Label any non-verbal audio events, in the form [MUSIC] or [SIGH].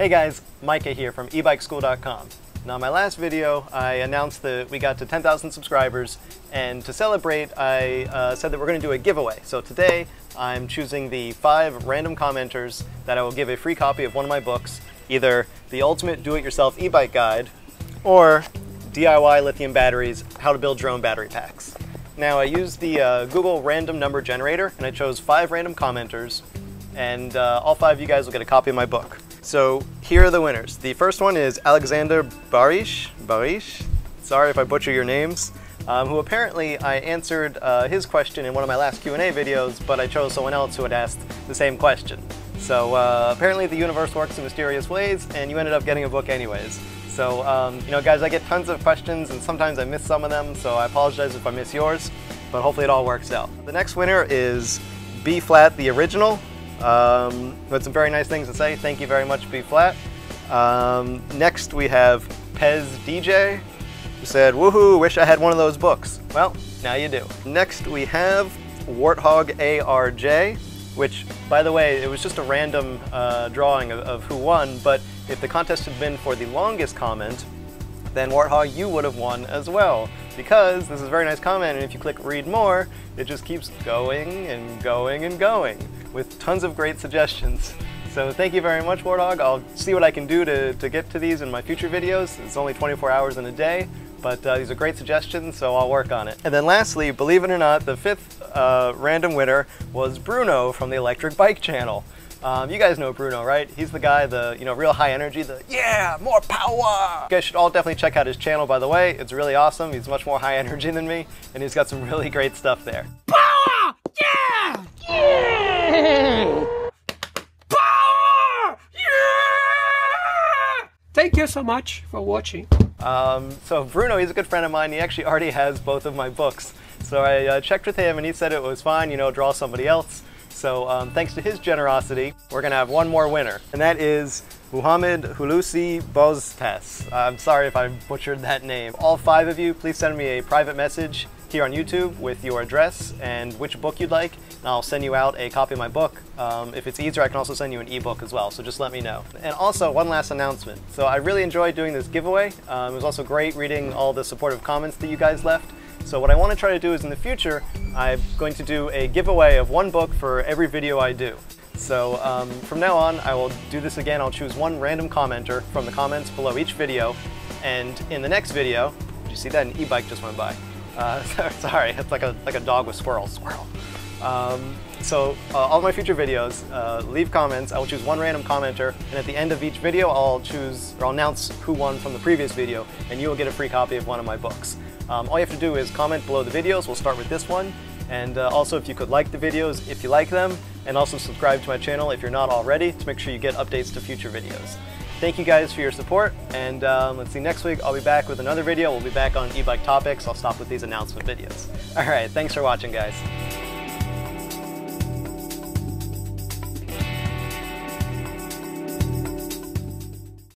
Hey guys, Micah here from ebikeschool.com. Now in my last video I announced that we got to 10,000 subscribers and to celebrate I uh, said that we're going to do a giveaway. So today I'm choosing the five random commenters that I will give a free copy of one of my books, either the Ultimate Do-It-Yourself e-bike guide or DIY lithium batteries, how to build own battery packs. Now I used the uh, Google random number generator and I chose five random commenters and uh, all five of you guys will get a copy of my book. So here are the winners. The first one is Alexander Barish, Barish, sorry if I butcher your names, um, who apparently I answered uh, his question in one of my last Q&A videos, but I chose someone else who had asked the same question. So uh, apparently the universe works in mysterious ways, and you ended up getting a book anyways. So, um, you know, guys, I get tons of questions, and sometimes I miss some of them, so I apologize if I miss yours, but hopefully it all works out. The next winner is B-Flat, the original. Um, had some very nice things to say. Thank you very much, B Flat. Um, next we have Pez DJ, who said, woohoo, wish I had one of those books. Well, now you do. Next we have Warthog ARJ, which, by the way, it was just a random uh, drawing of, of who won, but if the contest had been for the longest comment, then Warthog, you would have won as well. Because this is a very nice comment, and if you click read more, it just keeps going and going and going with tons of great suggestions. So thank you very much, Warthog. I'll see what I can do to, to get to these in my future videos. It's only 24 hours in a day, but uh, these are great suggestions, so I'll work on it. And then lastly, believe it or not, the fifth uh, random winner was Bruno from the Electric Bike channel. Um, you guys know Bruno, right? He's the guy, the you know, real high energy, the yeah, more power. You guys should all definitely check out his channel, by the way. It's really awesome. He's much more high [LAUGHS] energy than me, and he's got some really great stuff there. Power! Yeah! Thank you so much for watching. Um, so Bruno, he's a good friend of mine. He actually already has both of my books. So I uh, checked with him, and he said it was fine. You know, draw somebody else. So um, thanks to his generosity, we're gonna have one more winner, and that is Muhammad Hulusi Boztes. I'm sorry if I butchered that name. All five of you, please send me a private message here on YouTube with your address and which book you'd like, and I'll send you out a copy of my book. Um, if it's easier, I can also send you an ebook as well, so just let me know. And also, one last announcement. So I really enjoyed doing this giveaway. Um, it was also great reading all the supportive comments that you guys left. So what I want to try to do is in the future, I'm going to do a giveaway of one book for every video I do. So um, from now on, I will do this again. I'll choose one random commenter from the comments below each video. And in the next video, did you see that? An e-bike just went by. Uh, [LAUGHS] sorry, it's like a, like a dog with squirrels. Squirrel. Um, so uh, all my future videos, uh, leave comments. I will choose one random commenter, and at the end of each video, I'll choose or I'll announce who won from the previous video, and you will get a free copy of one of my books. Um, all you have to do is comment below the videos. We'll start with this one. And uh, also if you could like the videos if you like them, and also subscribe to my channel if you're not already to make sure you get updates to future videos. Thank you guys for your support, and um, let's see, next week I'll be back with another video. We'll be back on e-bike topics. I'll stop with these announcement videos. All right, thanks for watching, guys.